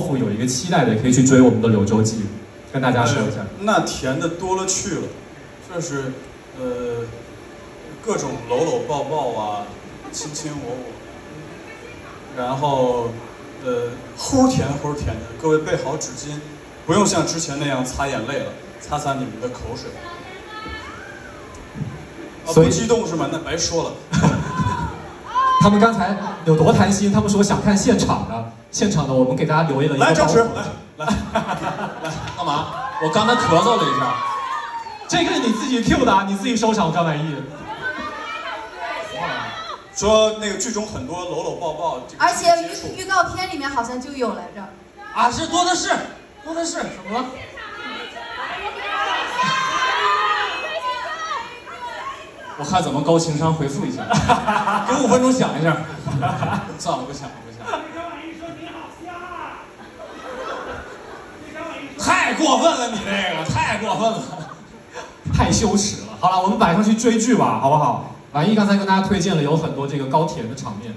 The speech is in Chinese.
府有一个期待的，可以去追我们的《柳州记》，跟大家说一下。那甜的多了去了，就是呃各种搂搂抱抱啊，卿卿我我，然后呃齁甜齁甜的，各位备好纸巾，不用像之前那样擦眼泪了，擦擦你们的口水。啊，不激动是吗？那白说了。他们刚才有多贪心，他们说想看现场的，现场的我们给大家留了一个来，张弛，包袱来来，干嘛？我刚才咳嗽了一下。这个是你自己 Q 的啊，你自己收场，张满意。说那个剧中很多搂搂抱抱，而且预预告片里面好像就有来着。啊，是多的是，多的是，怎么了？我看怎么高情商回复一下，给五分钟想一下。算了，不想了，不想了。太过分了，你这个太过分了。太羞耻了。好了，我们摆上去追剧吧，好不好？婉一刚才跟大家推荐了有很多这个高铁的场面。